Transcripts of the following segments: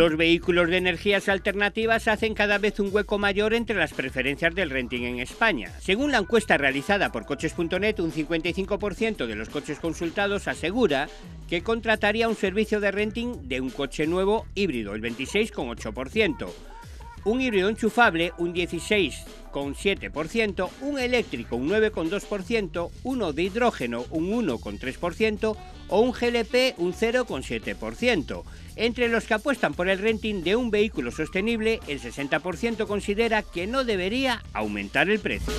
Los vehículos de energías alternativas hacen cada vez un hueco mayor entre las preferencias del renting en España. Según la encuesta realizada por coches.net, un 55% de los coches consultados asegura que contrataría un servicio de renting de un coche nuevo híbrido, el 26,8% un híbrido enchufable un 16,7%, un eléctrico un 9,2%, uno de hidrógeno un 1,3% o un GLP un 0,7%. Entre los que apuestan por el renting de un vehículo sostenible, el 60% considera que no debería aumentar el precio.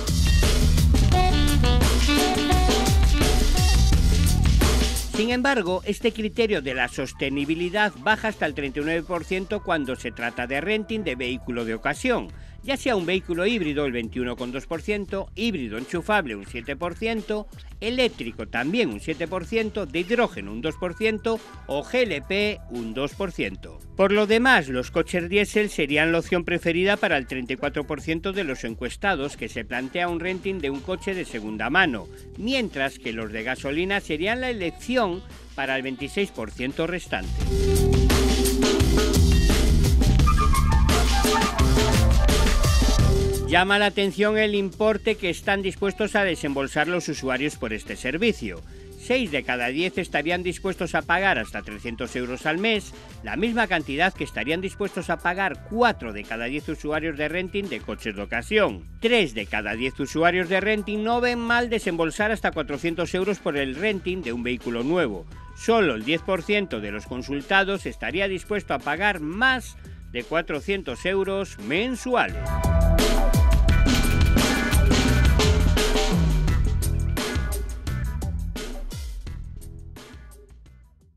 Sin embargo, este criterio de la sostenibilidad baja hasta el 39% cuando se trata de renting de vehículo de ocasión, ya sea un vehículo híbrido el 21,2%, híbrido enchufable un 7%, eléctrico también un 7%, de hidrógeno un 2% o GLP un 2%. Por lo demás, los coches diésel serían la opción preferida para el 34% de los encuestados que se plantea un renting de un coche de segunda mano, mientras que los de gasolina serían la elección para el 26% restante. Llama la atención el importe que están dispuestos a desembolsar los usuarios por este servicio. 6 de cada 10 estarían dispuestos a pagar hasta 300 euros al mes, la misma cantidad que estarían dispuestos a pagar 4 de cada 10 usuarios de renting de coches de ocasión. 3 de cada 10 usuarios de renting no ven mal desembolsar hasta 400 euros por el renting de un vehículo nuevo. Solo el 10% de los consultados estaría dispuesto a pagar más de 400 euros mensuales.